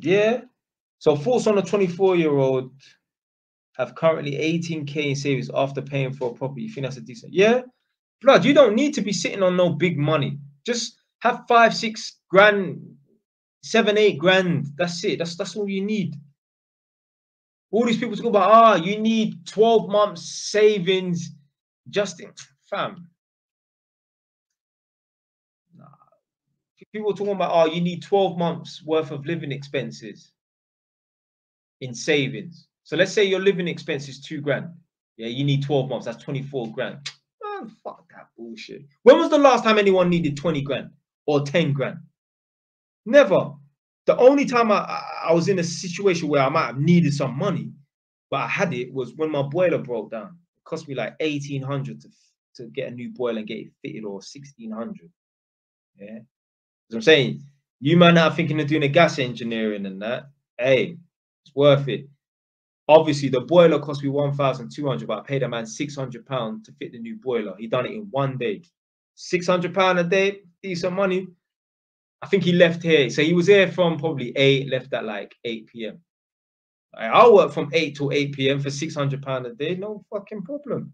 Yeah. So thoughts on a 24 year old have currently 18k in savings after paying for a property. You think that's a decent? Yeah. Blood, you don't need to be sitting on no big money. Just have five, six grand, seven, eight grand. That's it. That's that's all you need. All these people talk about, ah, you need 12 months savings. Justin, fam. People talking about, oh, you need 12 months worth of living expenses in savings. So let's say your living expense is two grand. Yeah, you need 12 months. That's 24 grand. Man, fuck that bullshit. When was the last time anyone needed 20 grand or 10 grand? Never. The only time I, I was in a situation where I might have needed some money, but I had it was when my boiler broke down. It cost me like 1800 to, to get a new boiler and get it fitted or 1600. Yeah. I'm saying, you might not thinking of doing a gas engineering and that. Hey, it's worth it. Obviously, the boiler cost me 1,200, but I paid a man 600 pounds to fit the new boiler. He done it in one day. 600 pound a day, decent money. I think he left here. So he was here from probably 8, left at like 8 p.m. I'll work from 8 to 8 p.m. for 600 pound a day. No fucking problem.